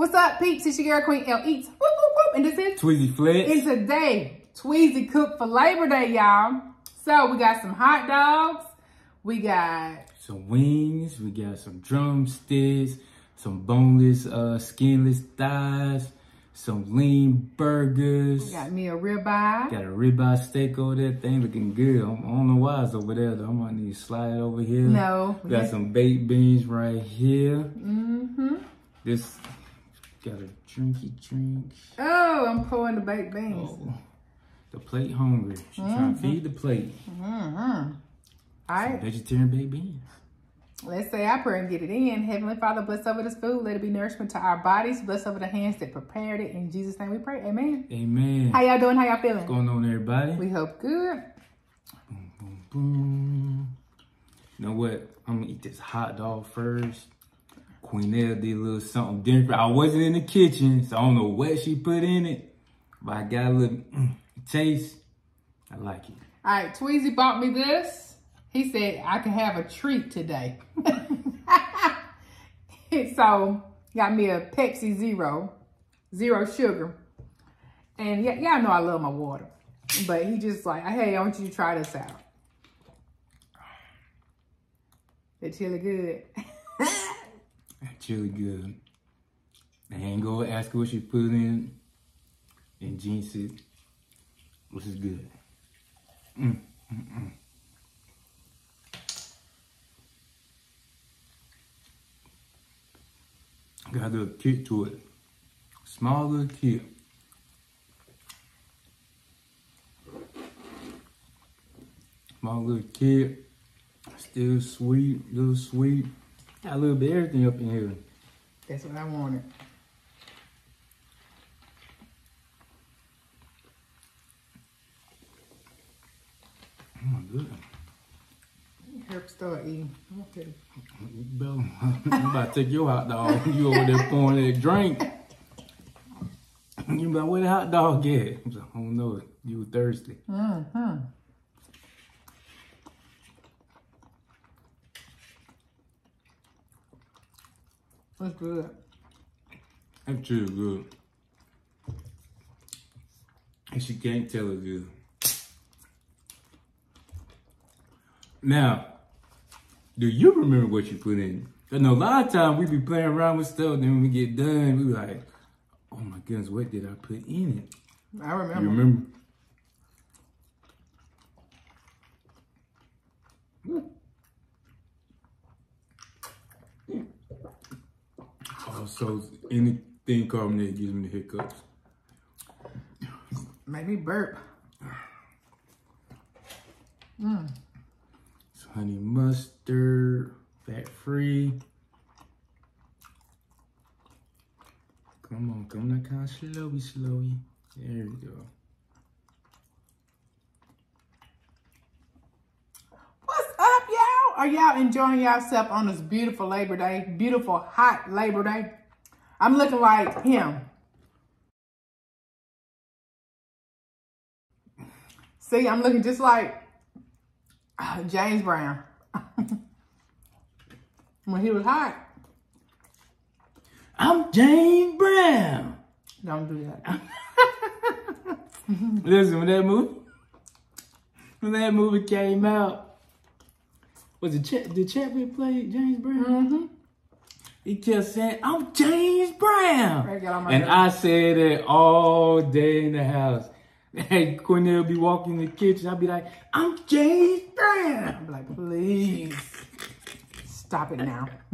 What's up, peeps? It's your girl, Queen L Eats. Whoop, whoop, whoop. And this is Tweezy Flex. And today, Tweezy cooked for Labor Day, y'all. So we got some hot dogs. We got some wings. We got some drumsticks, some boneless, uh, skinless thighs, some lean burgers. We got me a ribeye. Got a ribeye steak over there. Thing looking good. I don't know why it's over there though. I might need to slide it over here. No. We got some baked beans right here. Mm-hmm. This got a drinky drink. Oh, I'm pouring the baked beans. Oh, the plate hungry. She mm-hmm. trying to feed the plate. Mm-hmm. All right. Vegetarian baked beans. Let's say I pray and get it in. Heavenly Father, bless over this food. Let it be nourishment to our bodies. Bless over the hands that prepared it. In Jesus' name we pray. Amen. Amen. How y'all doing? How y'all feeling? What's going on, everybody? We hope good. Boom, boom, boom. You know what? I'm going to eat this hot dog first. Queen L did a little something different. I wasn't in the kitchen, so I don't know what she put in it. But I got a little mm, taste. I like it. All right, Tweezy bought me this. He said I can have a treat today. so, got me a Pepsi Zero, zero sugar. And yeah, y'all know I love my water. But he just like, hey, I want you to try this out. It's really good. That's really good. Ain't go ask her what she put in and jinx it. This is good. Mm, mm, mm. Got a little kick to it. Small little kick. Small little kick. Still sweet, little sweet. Got a little bit of everything up in here. That's what I wanted. Oh my goodness. Herb start eating. Okay. Bill, I'm about to take your hot dog. You over there pouring that drink. You about where the hot dog at? I don't know it. You were thirsty. Mm-hmm. That's good. That's really good. And she can't tell it's good. Now, do you remember what you put in? I know a lot of times we be playing around with stuff, and then when we get done, we be like, oh my goodness, what did I put in it? I remember. You remember? So anything carbonated gives me the hiccups. Make me burp. Mm. So honey mustard, fat free. Come on, come on, kind of slowy, slowy. There we go. What's up, y'all? Are y'all enjoying yourself on this beautiful Labor Day? Beautiful, hot Labor Day? I'm looking like him. See, I'm looking just like uh, James Brown. when he was hot. I'm James Brown. Don't do that. Listen, when that movie, when that movie came out, was it Ch did Chadwick play James Brown? Mm-hmm. He kept saying, I'm James Brown. And I said it all day in the house. Hey, Cornell be walking in the kitchen. I'd be like, I'm James Brown. Be like, please stop it now.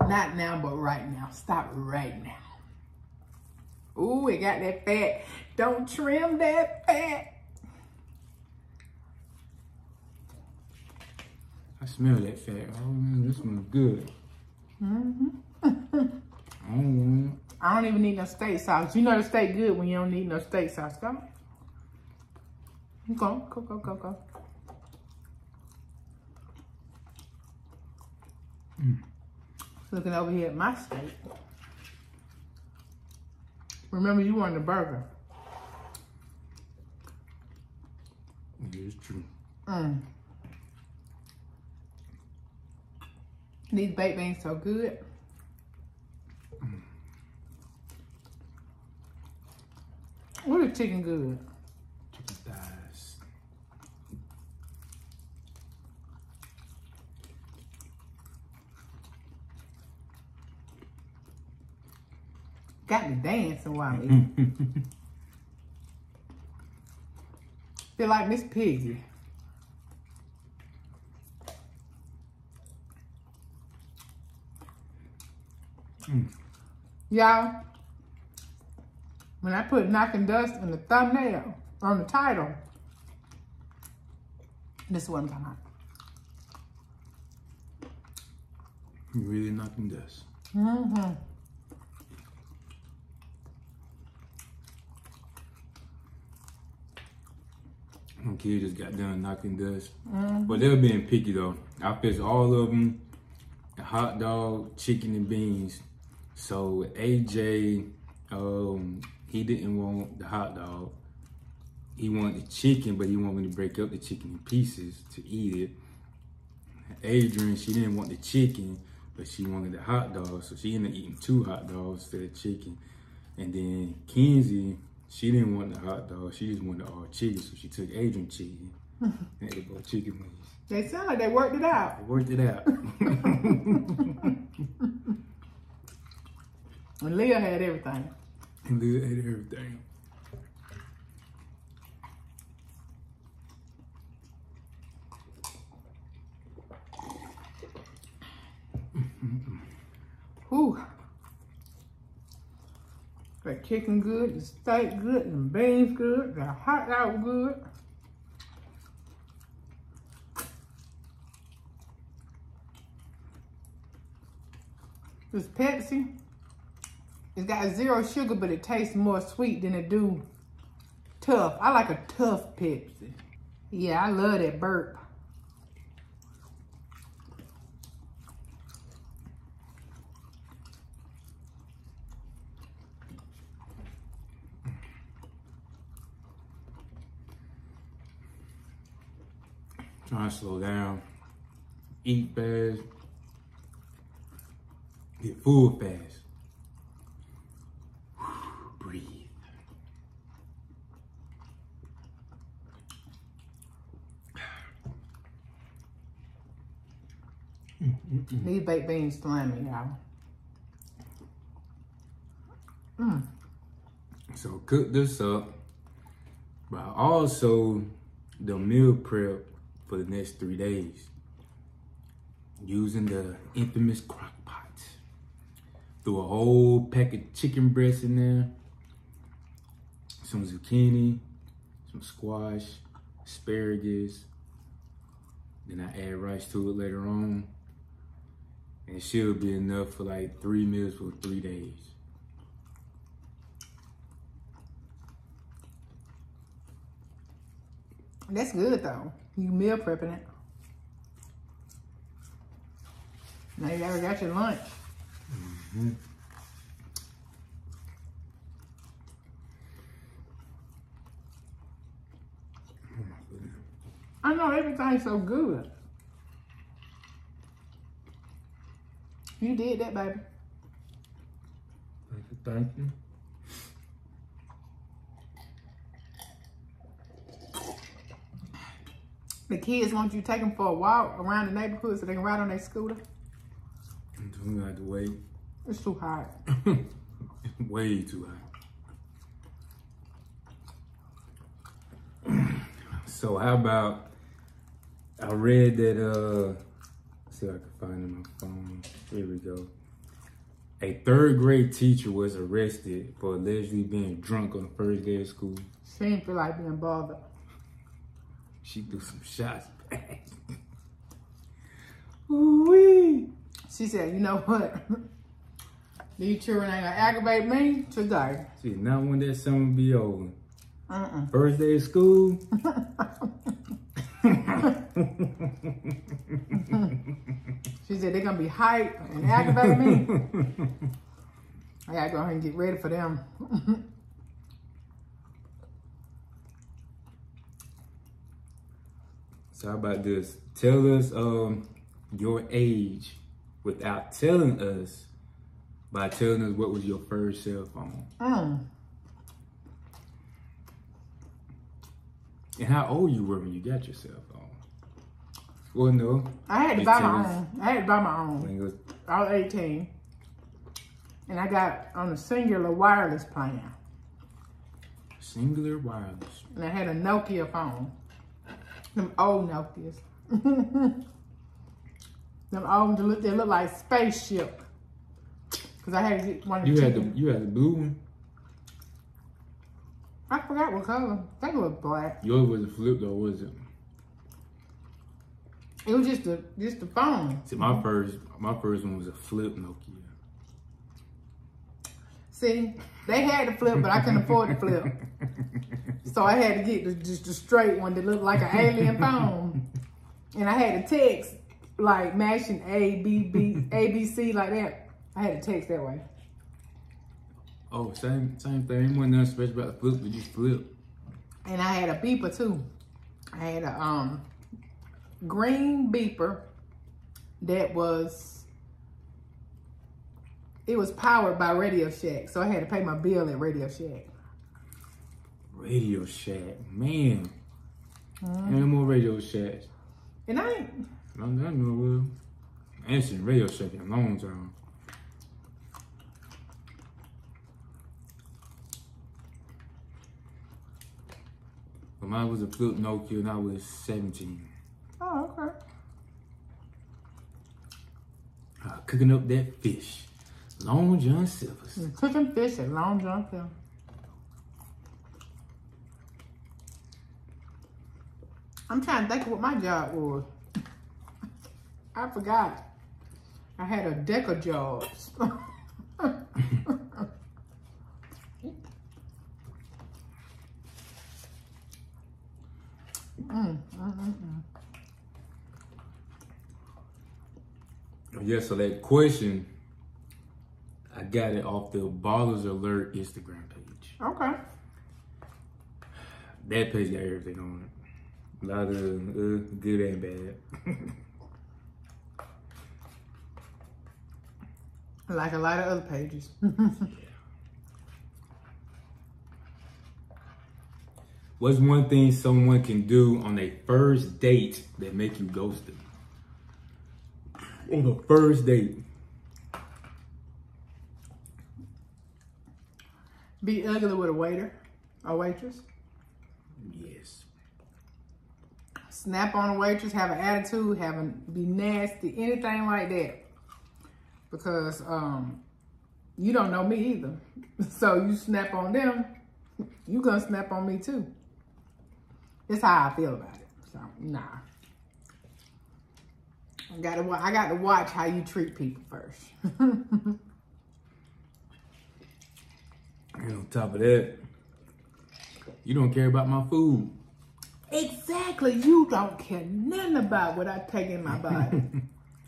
Not now, but right now. Stop right now. Ooh, it got that fat. Don't trim that fat. I smell that fat. Oh man, this smells good. Mm-hmm. I don't want I don't even need no steak sauce. You know the steak good when you don't need no steak sauce. Go. Go, go, go, go, go. Mm. Looking over here at my steak. Remember, you wanted a burger. It is true. Mm. These baked beans so good. What is chicken good? Chicken thighs. Got me dancing while I'm eating. Feel like Miss Piggy. Y'all, when I put knocking dust in the thumbnail, on the title, this is what I'm talking about. You really knocking dust. Mm-hmm. My kid just got done knocking dust. But they're being picky though. I fixed all of them. Hot dog, chicken, and beans. So AJ, um, he didn't want the hot dog. He wanted the chicken, but he wanted me to break up the chicken in pieces to eat it. Adrian, she didn't want the chicken, but she wanted the hot dog. So she ended up eating two hot dogs instead of chicken. And then Kenzie, she didn't want the hot dog. She just wanted all chicken. So she took Adrian chicken. and ate both chicken wings. They sound like they worked it out. I worked it out. And Leah had everything. and Leah ate everything. Whew. That chicken good, the steak good, and beans good, the hot dog good. This Pepsi, it's got zero sugar, but it tastes more sweet than it do tough. I like a tough Pepsi. Yeah, I love that burp. Trying to slow down. Eat fast. Get full fast. These baked beans slimy, y'all. Mm. So cook this up. But also the meal prep for the next three days. Using the infamous crock pot. Threw a whole pack of chicken breast in there. Some zucchini, some squash, asparagus. Then I add rice to it later on. And should be enough for like three meals for three days. That's good though. You meal prepping it. Now you already got your lunch. Mm-hmm. I know everything's so good. You did that, baby. Thank you, thank you. The kids want you to take them for a walk around the neighborhood so they can ride on their scooter. We got to wait. It's too hot. Way too hot. so how about I read that uh see if I can find in my phone. Here we go. A third grade teacher was arrested for allegedly being drunk on the first day of school. She didn't feel like being bothered. She threw some shots back. Ooh-wee. She said, you know what? These children ain't gonna aggravate me today. See, now when that summer be over. Uh-uh. First day of school. She said they're gonna be hype and aggravate me. I gotta go ahead and get ready for them. So how about this? Tell us um your age without telling us by telling us what was your first cell phone. Mm. And how old you were when you got your cell phone. Well, no. I had to buy my own. I had to buy my own. When it was, I was 18. And I got on a Cingular wireless plan. Cingular wireless. And I had a Nokia phone. Them old Nokias. Them old, they look, they look like spaceship. Cause I had to get one You had the you had the blue one. I forgot what color. I think it was black. Yours was a flip though, was it? It was just the just the phone. See, my first my first one was a flip Nokia. See, they had the flip, but I couldn't afford the flip. So I had to get the, just the straight one that looked like an alien phone. And I had to text like mashing A, B, B, A, B, C like that. I had to text that way. Oh, same same thing. Wasn't nothing special about the flip, but just flip. And I had a beeper too. I had a um green beeper that was it was powered by Radio Shack. So I had to pay my bill at Radio Shack. Radio Shack, man. Ain't no more Radio Shacks. And I ain't I don't know. I ain't seen Radio Shack in a long time. But mine was a flip Nokia and I was 17. Oh, okay. Uh, cooking up that fish. Long John Silver's. Mm, Cooking fish at Long John Silver. I'm trying to think of what my job was. I forgot. I had a deck of jobs. Mm, mm, mm, mm. Yeah, so that question, I got it off the Ballers Alert Instagram page. Okay. That page got everything on it. A lot of uh, good and bad. Like a lot of other pages. What's one thing someone can do on a first date that make you ghost them? On the first date. Be ugly with a waiter or waitress. Yes. Snap on a waitress, have an attitude, have a, be nasty, anything like that. Because um, you don't know me either. So you snap on them, you gonna snap on me too. That's how I feel about it. So nah. I gotta I got to watch how you treat people first. And on top of that, you don't care about my food. exactly. You don't care nothing about what I take in my body.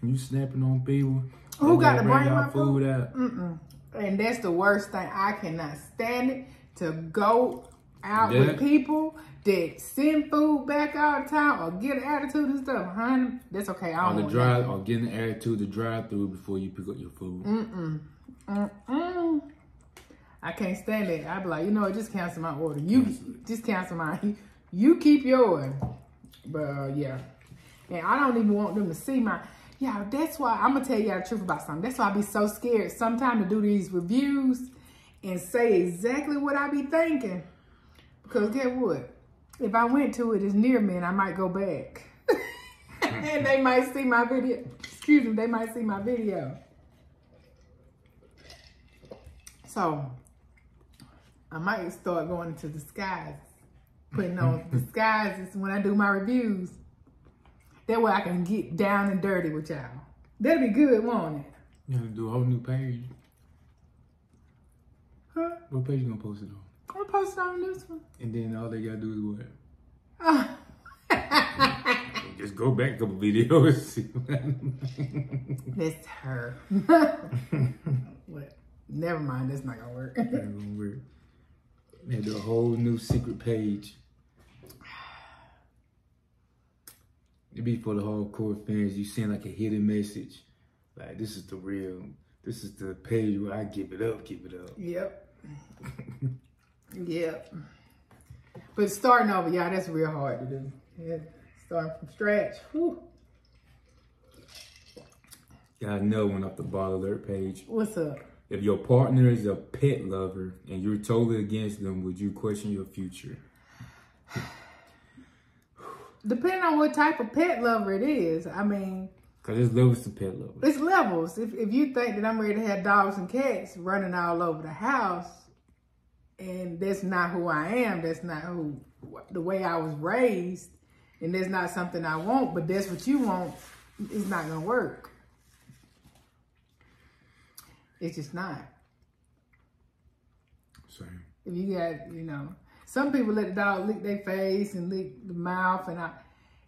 You snapping on people. Who got gotta to bring our my food? out. Mm-mm. And that's the worst thing. I cannot stand it to go out Yeah. with people that send food back all the time or get an attitude and stuff. Honey, that's okay. I don't the want drive, or getting the attitude to drive through before you pick up your food. Mm. that. Mm-mm. I can't stand it. I'd be like, you know what? Just cancel my order. You just cancel mine. You keep yours. But uh, yeah, and I don't even want them to see my. Yeah, that's why I'm gonna tell y'all the truth about something. That's why I be so scared sometimes to do these reviews and say exactly what I be thinking. Because get what? If I went to it, it's near me, and I might go back, and they might see my video. Excuse me, they might see my video. So I might start going into disguise, putting on disguises when I do my reviews. That way I can get down and dirty with y'all. That'd be good, won't it? You have to do a whole new page. Huh? What page you gonna post it on? I'm posting on this one. And then all they gotta do is what? Just go back a couple videos. see That's her. what? Never mind, that's not gonna work. Ain't gonna work. They do a whole new secret page. It'd be for the hardcore fans. You send like a hidden message Like this is the real. This is the page where I give it up, give it up. Yep. yep. But starting over, y'all, that's real hard to do. Yeah, starting from scratch. Whew. Got another one up the ball alert page. What's up? If your partner is a pet lover and you're totally against them, would you question your future? Depending on what type of pet lover it is, I mean, Cause there's levels to pet lovers. it's levels. If if you think that I'm ready to have dogs and cats running all over the house, and that's not who I am, that's not who the way I was raised, and that's not something I want, but that's what you want, it's not gonna work. It's just not. Same. If you got, you know, some people let the dog lick their face and lick the mouth, and I,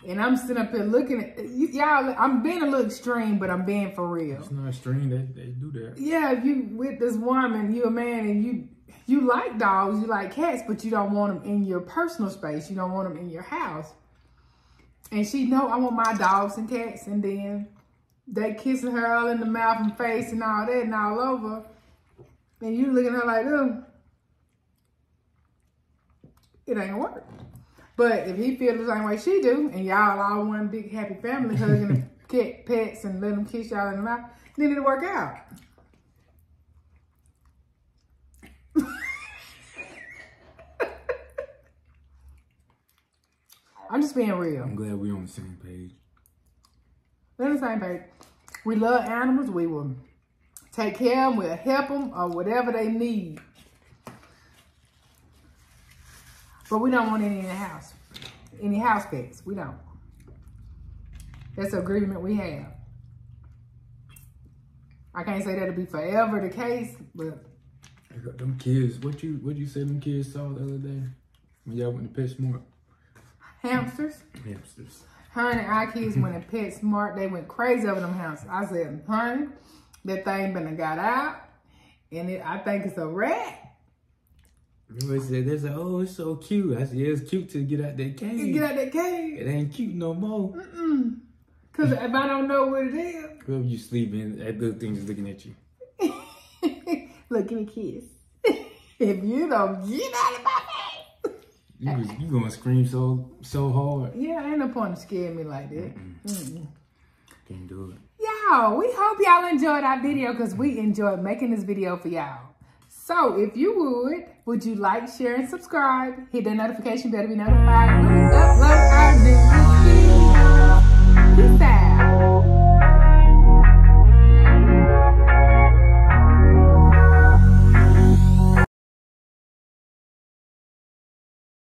and I'm sitting up here looking at y'all. I'm being a little extreme, but I'm being for real. It's not extreme. They they do that. Yeah, if you with this woman, you a man, and you you like dogs, you like cats, but you don't want them in your personal space. You don't want them in your house. And she know I want my dogs and cats, and then they kissing her all in the mouth and face and all that and all over, and you looking at her like, oh, it ain't gonna work. But if he feel the same way she do, and y'all all one big happy family hugging the cat pets and let them kiss y'all in the mouth, then it'll work out. I'm just being real. I'm glad we're on the same page. We're on the same page. We love animals. We will take care of them. We'll help them or whatever they need. But we don't want any in the house. Any house pets. We don't. That's the agreement we have. I can't say that'll be forever the case, but I got them kids. What you what you say them kids saw the other day when y'all went to PetSmart? hamsters. Hamsters. Honey, our kids went and PetSmart. They went crazy over them hamsters. I said, honey, that thing been got out. And it, I think it's a rat. They said they said, oh, it's so cute. I said, yeah, it's cute to get out that You cage. get out that cage. It ain't cute no more. Mm-mm. Cause if I don't know what it is, Girl, you sleeping, that little thing is looking at you. look, give me a kiss. if you don't get out of my face. You was, you gonna scream so so hard. Yeah, ain't no point in scaring me like that. Mm-mm. Can't do it. Y'all, we hope y'all enjoyed our video because we enjoyed making this video for y'all. So if you would, would you like, share, and subscribe? Hit that notification bell to be notified when we upload our new